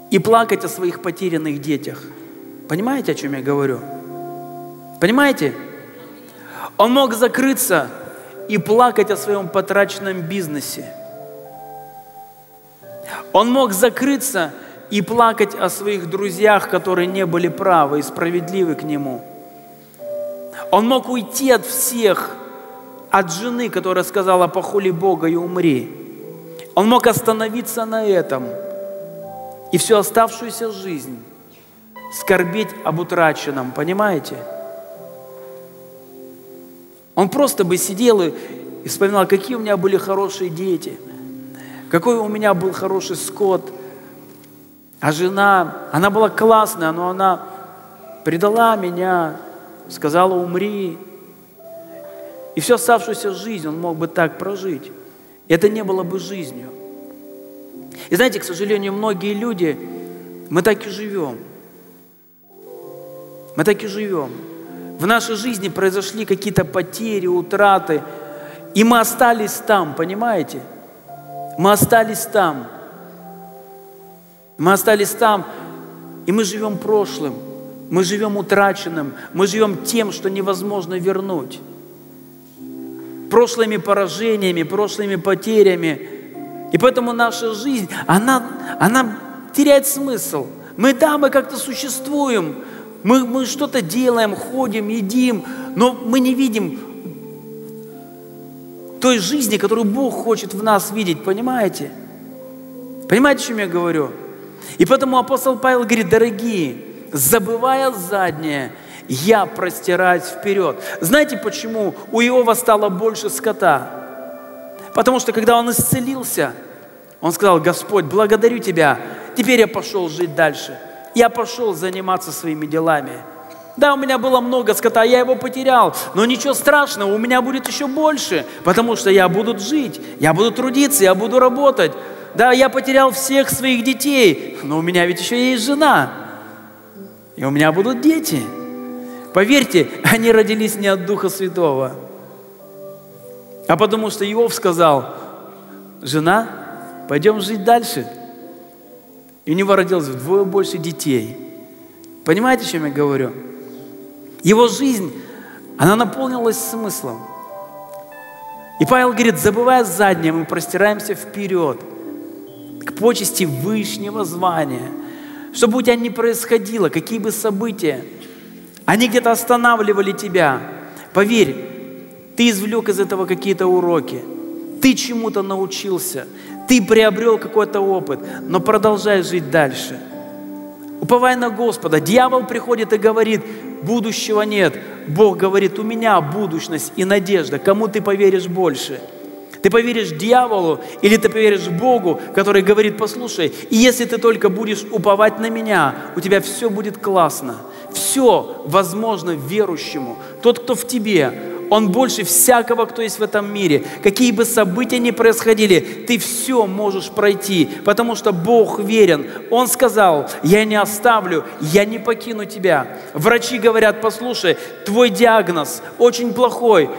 и плакать о своих потерянных детях. Понимаете, о чем я говорю? Понимаете? Он мог закрыться и плакать о своем потраченном бизнесе. Он мог закрыться и плакать о своих друзьях, которые не были правы и справедливы к нему. Он мог уйти от всех, от жены, которая сказала «похули Бога и умри». Он мог остановиться на этом – и всю оставшуюся жизнь скорбеть об утраченном, понимаете? Он просто бы сидел и вспоминал, какие у меня были хорошие дети, какой у меня был хороший скот, а жена, она была классная, но она предала меня, сказала умри. И всю оставшуюся жизнь он мог бы так прожить. Это не было бы жизнью. И знаете, к сожалению, многие люди, мы так и живем. Мы так и живем. В нашей жизни произошли какие-то потери, утраты, и мы остались там, понимаете? Мы остались там. Мы остались там, и мы живем прошлым, мы живем утраченным, мы живем тем, что невозможно вернуть. Прошлыми поражениями, прошлыми потерями – и поэтому наша жизнь, она, она теряет смысл. Мы, да, мы как-то существуем, мы, мы что-то делаем, ходим, едим, но мы не видим той жизни, которую Бог хочет в нас видеть, понимаете? Понимаете, о чем я говорю? И поэтому апостол Павел говорит, дорогие, забывая заднее, я простираюсь вперед. Знаете, почему у Иова стало больше скота? Потому что когда он исцелился, он сказал, Господь, благодарю Тебя, теперь я пошел жить дальше. Я пошел заниматься своими делами. Да, у меня было много скота, я его потерял, но ничего страшного, у меня будет еще больше, потому что я буду жить, я буду трудиться, я буду работать. Да, я потерял всех своих детей, но у меня ведь еще есть жена, и у меня будут дети. Поверьте, они родились не от Духа Святого, а потому что Иов сказал, жена, пойдем жить дальше. И у него родилось вдвое больше детей. Понимаете, о чем я говорю? Его жизнь, она наполнилась смыслом. И Павел говорит, забывая заднее, мы простираемся вперед, к почести вышнего звания. Чтобы у тебя не происходило, какие бы события, они где-то останавливали тебя. Поверь, ты извлек из этого какие-то уроки, ты чему-то научился, ты приобрел какой-то опыт, но продолжай жить дальше. Уповай на Господа. Дьявол приходит и говорит, будущего нет. Бог говорит, у меня будущность и надежда. Кому ты поверишь больше? Ты поверишь дьяволу или ты поверишь Богу, который говорит, послушай, и если ты только будешь уповать на меня, у тебя все будет классно. Все возможно верующему. Тот, кто в тебе, он больше всякого, кто есть в этом мире. Какие бы события ни происходили, ты все можешь пройти, потому что Бог верен. Он сказал, я не оставлю, я не покину тебя. Врачи говорят, послушай, твой диагноз очень плохой,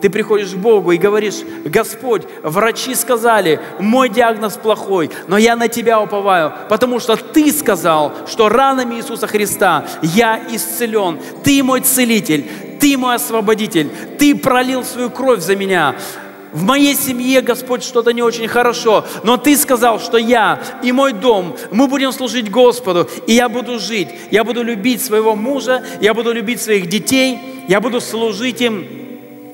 ты приходишь к Богу и говоришь, Господь, врачи сказали, мой диагноз плохой, но я на Тебя уповаю, потому что Ты сказал, что ранами Иисуса Христа я исцелен. Ты мой целитель, Ты мой освободитель, Ты пролил свою кровь за меня. В моей семье, Господь, что-то не очень хорошо, но Ты сказал, что я и мой дом, мы будем служить Господу, и я буду жить, я буду любить своего мужа, я буду любить своих детей, я буду служить им,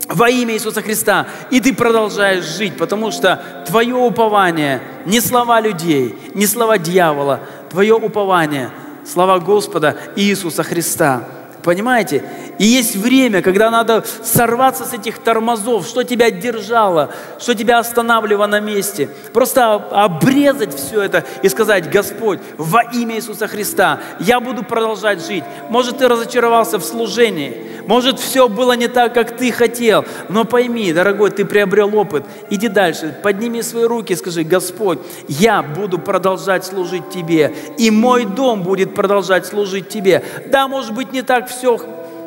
во имя Иисуса Христа. И ты продолжаешь жить, потому что твое упование не слова людей, не слова дьявола, твое упование, слова Господа Иисуса Христа. Понимаете? И есть время, когда надо сорваться с этих тормозов, что тебя держало, что тебя останавливало на месте. Просто обрезать все это и сказать, Господь, во имя Иисуса Христа, я буду продолжать жить. Может, ты разочаровался в служении, может, все было не так, как ты хотел, но пойми, дорогой, ты приобрел опыт. Иди дальше, подними свои руки и скажи, Господь, я буду продолжать служить Тебе, и мой дом будет продолжать служить Тебе. Да, может быть, не так все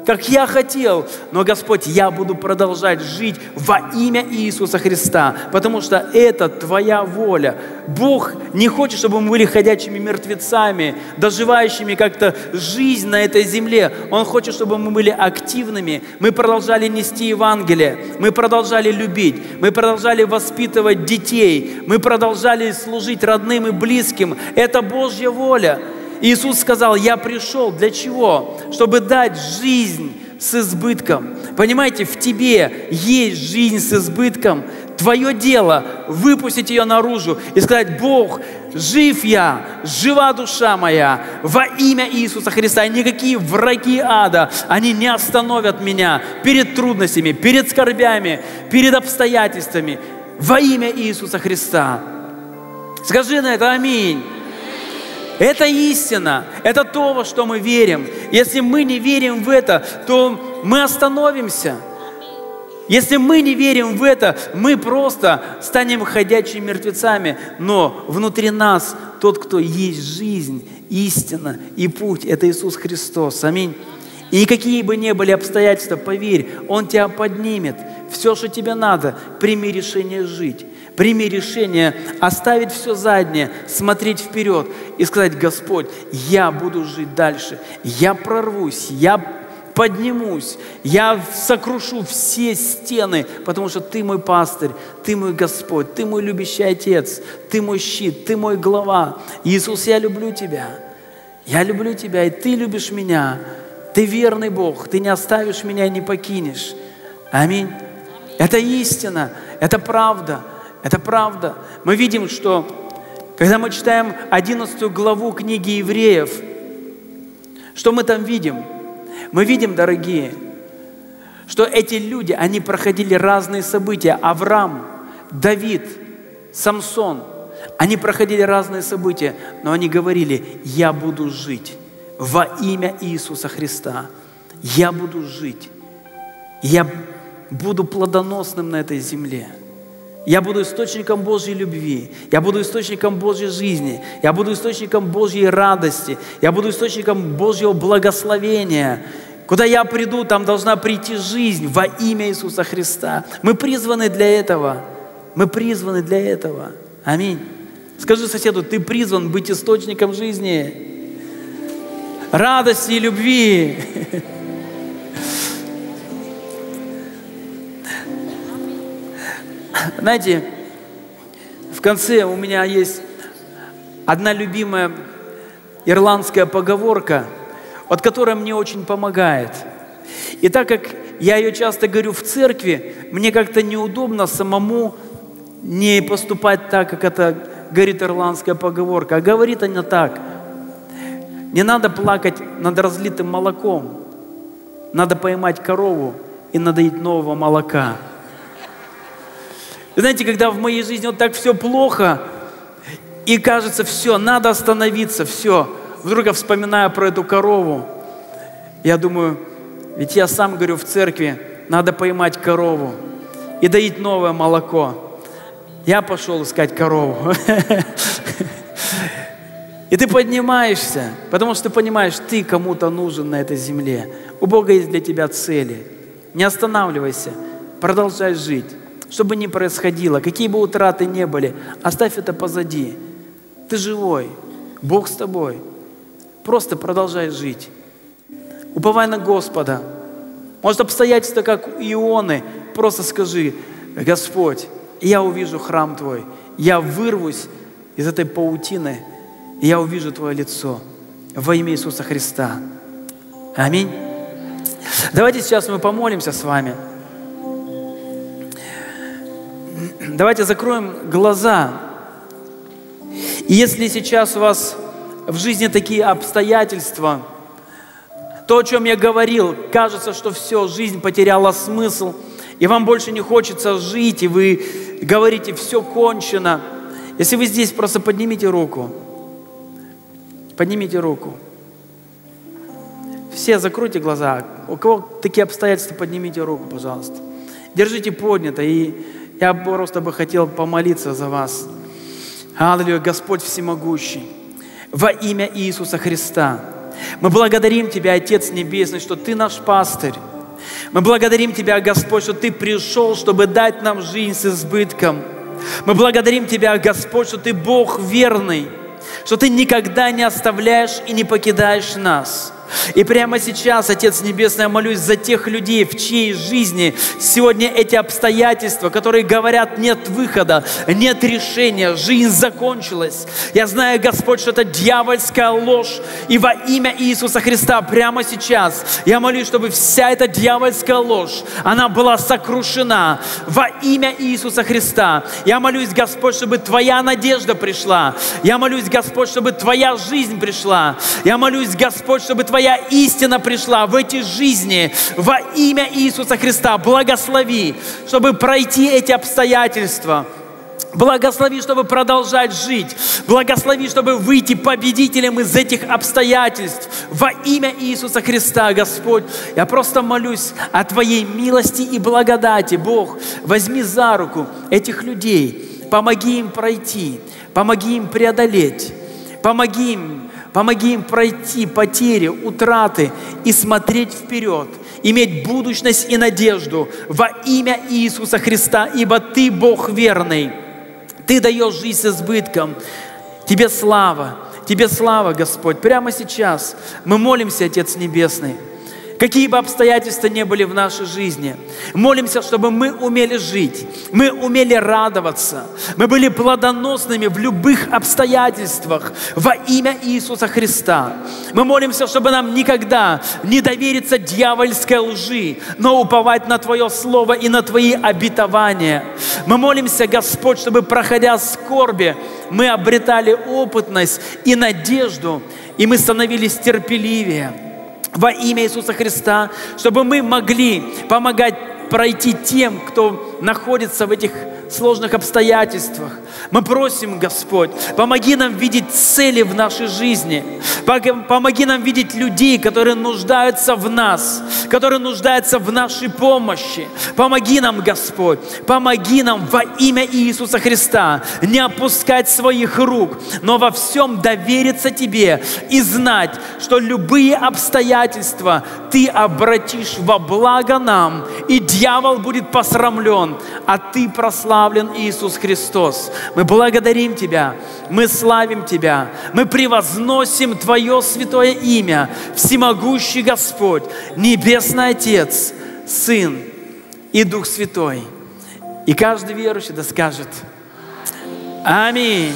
как я хотел. Но, Господь, я буду продолжать жить во имя Иисуса Христа, потому что это Твоя воля. Бог не хочет, чтобы мы были ходячими мертвецами, доживающими как-то жизнь на этой земле. Он хочет, чтобы мы были активными, мы продолжали нести Евангелие, мы продолжали любить, мы продолжали воспитывать детей, мы продолжали служить родным и близким. Это Божья воля. Иисус сказал, я пришел для чего? Чтобы дать жизнь с избытком. Понимаете, в тебе есть жизнь с избытком. Твое дело выпустить ее наружу и сказать, Бог, жив я, жива душа моя, во имя Иисуса Христа. И никакие враги ада, они не остановят меня перед трудностями, перед скорбями, перед обстоятельствами. Во имя Иисуса Христа. Скажи на это аминь. Это истина, это то, во что мы верим. Если мы не верим в это, то мы остановимся. Если мы не верим в это, мы просто станем ходячими мертвецами. Но внутри нас тот, кто есть жизнь, истина и путь, это Иисус Христос. Аминь. И какие бы ни были обстоятельства, поверь, Он тебя поднимет. Все, что тебе надо, прими решение жить. Прими решение оставить все заднее, смотреть вперед и сказать, Господь, я буду жить дальше, я прорвусь, я поднимусь, я сокрушу все стены, потому что Ты мой пастырь, Ты мой Господь, Ты мой любящий Отец, Ты мой щит, Ты мой глава. Иисус, я люблю Тебя. Я люблю Тебя, и Ты любишь меня. Ты верный Бог, Ты не оставишь меня и не покинешь. Аминь. Это истина, это правда, это правда. Мы видим, что когда мы читаем 11 главу книги Евреев, что мы там видим? Мы видим, дорогие, что эти люди, они проходили разные события. Авраам, Давид, Самсон, они проходили разные события, но они говорили, я буду жить во имя Иисуса Христа. Я буду жить. Я буду плодоносным на этой земле. Я буду источником Божьей любви. Я буду источником Божьей жизни. Я буду источником Божьей радости. Я буду источником Божьего благословения. Куда я приду, там должна прийти жизнь во имя Иисуса Христа. Мы призваны для этого. Мы призваны для этого. Аминь. Скажи соседу, ты призван быть источником жизни, радости и любви. Знаете, в конце у меня есть одна любимая ирландская поговорка, от которой мне очень помогает. И так как я ее часто говорю в церкви, мне как-то неудобно самому не поступать так, как это говорит ирландская поговорка. А говорит она так. Не надо плакать над разлитым молоком. Надо поймать корову и надоить нового молока. Знаете, когда в моей жизни вот так все плохо, и кажется, все, надо остановиться, все. Вдруг я вспоминаю про эту корову. Я думаю, ведь я сам говорю в церкви, надо поймать корову и доить новое молоко. Я пошел искать корову. И ты поднимаешься, потому что ты понимаешь, ты кому-то нужен на этой земле. У Бога есть для тебя цели. Не останавливайся, продолжай жить. Что бы ни происходило, какие бы утраты не были, оставь это позади. Ты живой, Бог с тобой. Просто продолжай жить. Уповай на Господа. Может, обстоятельства, как Ионы, просто скажи, Господь, я увижу храм Твой, я вырвусь из этой паутины, и я увижу Твое лицо во имя Иисуса Христа. Аминь. Давайте сейчас мы помолимся с вами. Давайте закроем глаза. И если сейчас у вас в жизни такие обстоятельства, то, о чем я говорил, кажется, что все, жизнь потеряла смысл, и вам больше не хочется жить, и вы говорите, все кончено. Если вы здесь, просто поднимите руку. Поднимите руку. Все закройте глаза. У кого такие обстоятельства, поднимите руку, пожалуйста. Держите поднято и я просто бы хотел помолиться за вас. Аллилуйя, Господь всемогущий, во имя Иисуса Христа. Мы благодарим Тебя, Отец Небесный, что Ты наш пастырь. Мы благодарим Тебя, Господь, что Ты пришел, чтобы дать нам жизнь с избытком. Мы благодарим Тебя, Господь, что Ты Бог верный, что Ты никогда не оставляешь и не покидаешь нас. И прямо сейчас, Отец Небесный, я молюсь за тех людей, в чьей жизни сегодня эти обстоятельства, которые говорят, нет выхода, нет решения, жизнь закончилась. Я знаю, Господь, что это дьявольская ложь. И во имя Иисуса Христа прямо сейчас я молюсь, чтобы вся эта дьявольская ложь, она была сокрушена во имя Иисуса Христа. Я молюсь, Господь, чтобы Твоя надежда пришла. Я молюсь, Господь, чтобы Твоя жизнь пришла. Я молюсь, Господь, чтобы Твоя Твоя истина пришла в эти жизни во имя Иисуса Христа. Благослови, чтобы пройти эти обстоятельства. Благослови, чтобы продолжать жить. Благослови, чтобы выйти победителем из этих обстоятельств. Во имя Иисуса Христа, Господь, я просто молюсь о Твоей милости и благодати. Бог, возьми за руку этих людей. Помоги им пройти. Помоги им преодолеть. Помоги им Помоги им пройти потери, утраты и смотреть вперед, иметь будущность и надежду во имя Иисуса Христа, ибо Ты Бог верный. Ты даешь жизнь с избытком. Тебе слава, Тебе слава, Господь. Прямо сейчас мы молимся, Отец Небесный. Какие бы обстоятельства ни были в нашей жизни. Молимся, чтобы мы умели жить, мы умели радоваться, мы были плодоносными в любых обстоятельствах во имя Иисуса Христа. Мы молимся, чтобы нам никогда не довериться дьявольской лжи, но уповать на Твое Слово и на Твои обетования. Мы молимся, Господь, чтобы, проходя скорби, мы обретали опытность и надежду, и мы становились терпеливее во имя Иисуса Христа, чтобы мы могли помогать пройти тем, кто находится в этих сложных обстоятельствах. Мы просим, Господь, помоги нам видеть цели в нашей жизни. Помоги нам видеть людей, которые нуждаются в нас, которые нуждаются в нашей помощи. Помоги нам, Господь, помоги нам во имя Иисуса Христа не опускать своих рук, но во всем довериться Тебе и знать, что любые обстоятельства Ты обратишь во благо нам, и дьявол будет посрамлен, а Ты прославлен Иисус Христос. Мы благодарим Тебя, мы славим Тебя, мы превозносим Твое святое имя, всемогущий Господь, Небесный Отец, Сын и Дух Святой. И каждый верующий да скажет Аминь.